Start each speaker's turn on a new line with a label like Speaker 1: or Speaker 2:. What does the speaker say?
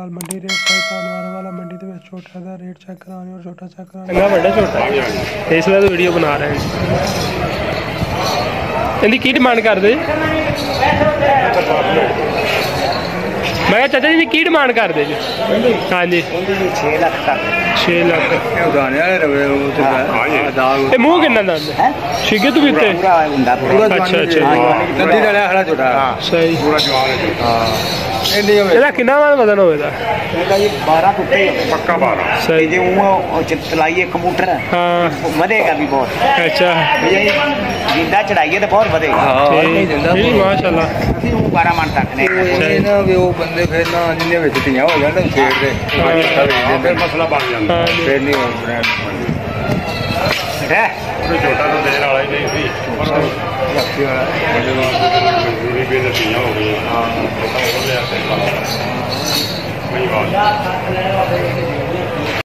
Speaker 1: ਨਾਲ ਮੰਡੀ rate check ਕਰਨ ਵਾਲਾ ਮੰਡੀ ਦੇ ਵਿੱਚ ਛੋਟਾ ਦਾ ਰੇਟ ਚੈੱਕ ਕਰਾਉਣੀ ਔਰ ਛੋਟਾ ਚੈੱਕ ਕਰਾਉਣੀ।
Speaker 2: ਚੰਗਾ, ਵੱਡਾ ਛੋਟਾ? ਤੇ ਇਸ ਵਾਰ ਵੀਡੀਓ ਬਣਾ ਰਹੇ ਹਾਂ। ਇਹਦੀ ਕੀ ਡਿਮਾਂਡ ਕਰਦੇ? ਮੈਂ ਕਿਹਾ ਚਾਚਾ ਜੀ ਦੀ ਕੀ ਡਿਮਾਂਡ ਕਰਦੇ ਜੀ? ਹਾਂਜੀ।
Speaker 3: 6 ਲੱਖ ਤੱਕ।
Speaker 2: 6 ਲੱਖ
Speaker 4: ਵਾਲੇ ਰਵੇ ਉਹ ਤੇ ਦਾਗ
Speaker 2: ਇਹ ਮੂੰਹ ਕਿੰਨਾ ਦਾ
Speaker 3: ਹੈ
Speaker 2: ਸ਼ਿਗੇ ਤੋਂ ਵੀ ਉੱਤੇ?
Speaker 3: ਪੂਰਾ ਹੁੰਦਾ ਪੂਰਾ
Speaker 2: ਅੱਛਾ ਅੱਛਾ
Speaker 4: ਕੰਦੀ ਵਾਲਾ ਖੜਾ ਛੋਟਾ
Speaker 2: ਸਹੀ
Speaker 4: ਇੰਨੀ ਹੋਵੇ
Speaker 2: ਇਹਦਾ ਕਿੰਨਾ ਵਾਰ ਵਜ਼ਨ ਹੋਵੇਗਾ
Speaker 3: ਇਹਦਾ? ਜੀ 12 ਟੁੱਟੇ ਪੱਕਾ 12 ਤੇ
Speaker 2: ਸਹੀ।
Speaker 3: ਜੇ ਉਹ ਚਲਾਈਏ ਕੰਪਿਊਟਰ
Speaker 2: ਹਾਂ।
Speaker 3: ਵਧੇਗਾ ਵੀ ਬਹੁਤ।
Speaker 2: ਅੱਛਾ।
Speaker 3: ਜਿੰਦਾ ਚੜਾਈਏ ਤਾਂ ਬਹੁਤ ਵਧੇਗਾ।
Speaker 4: ਹਾਂ। ਨਹੀਂ ਦਿੰਦਾ।
Speaker 2: ਜੀ ਮਾਸ਼ਾਅੱਲਾ।
Speaker 3: ਅਸੀਂ ਉਹ 12 ਮਣ ਤੱਕ ਨੇ।
Speaker 4: ਇਹ ਨਾ ਵੀ ਉਹ ਬੰਦੇ ਫਿਰ ਨਾ ਜਿੰਨੇ ਵਿੱਚ ਧੀਆਂ ਹੋ ਜਾਣ ਤਾਂ ਛੇੜ ਦੇ ਫਿਰ ਮਸਲਾ ਬਣ ਜਾਂਦਾ।
Speaker 2: ਹਾਂ ਜੀ।
Speaker 4: ਫਿਰ ਨਹੀਂ ਹੋਣਾ
Speaker 3: ਰਹਿ
Speaker 5: ਛੋਟਾ ਤਾਂ ਦੇਣ ਵਾਲਾ ਹੀ ਨਹੀਂ ਸੀ। ਪਰ
Speaker 4: ਰੱਖੀ ਵਾਲਾ।
Speaker 5: ਉਹਦੇ ਬਾਅਦ ਮਜ਼ਦੂਰੀ ਵੀ ਨਤੀਜਾ ਹੋ ਗਈਆਂ। ਹਾਂ। ਉਹਦੇ ਆਸੇ ਨਹੀਂ ਬਾਤ